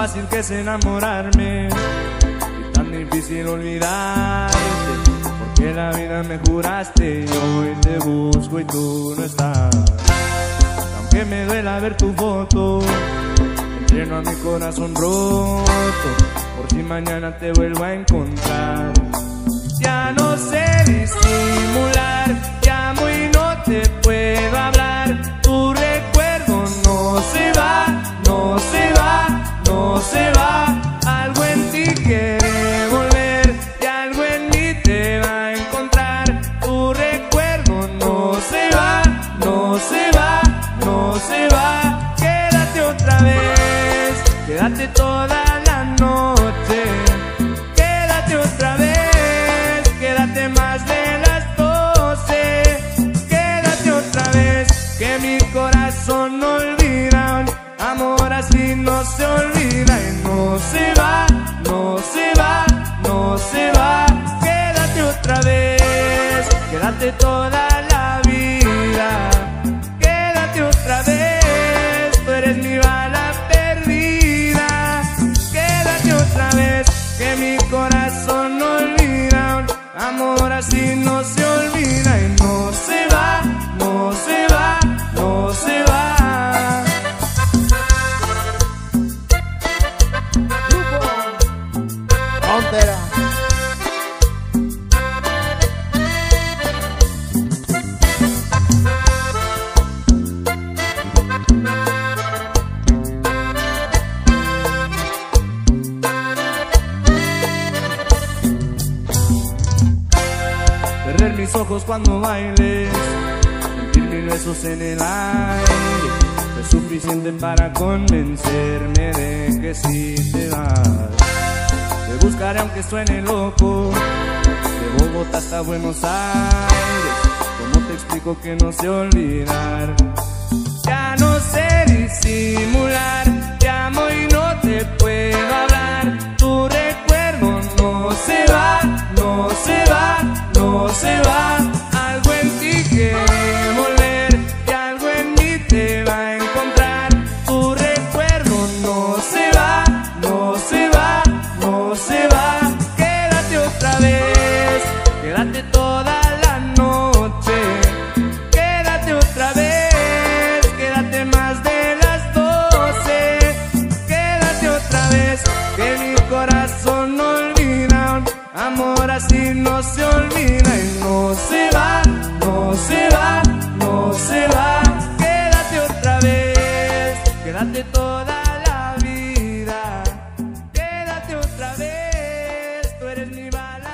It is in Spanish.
fácil que es enamorarme y tan difícil olvidarte. Porque la vida me juraste y hoy te busco y tú no estás. Aunque me duela ver tu foto, entreno a mi corazón roto. Por si mañana te vuelvo a encontrar. Ya no sé disimular, quédate toda la noche. Quédate otra vez, quédate más de las doce. Quédate otra vez, que mi corazón no olvida. Amor así no se olvida y no se va, no se va, no se va. Quédate otra vez, quédate toda Cerrar mis ojos cuando bailes, sentir mil besos en el aire. Es suficiente para convencerme de que si te vas. Te buscaré aunque suene loco, de Bogotá hasta Buenos Aires. ¿Cómo te explico que no sé olvidar? así no se olvida y no se va, no se va, no se va. Quédate otra vez, quédate toda la vida. Quédate otra vez, tú eres mi bala.